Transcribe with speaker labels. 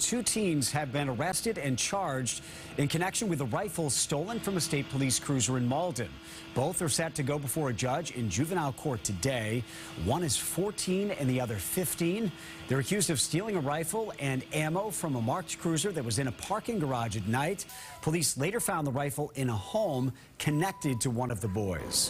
Speaker 1: Two teens have been arrested and charged in connection with a rifle stolen from a state police cruiser in Malden. Both are set to go before a judge in juvenile court today. One is 14 and the other 15. They're accused of stealing a rifle and ammo from a marked cruiser that was in a parking garage at night. Police later found the rifle in a home connected to one of the boys.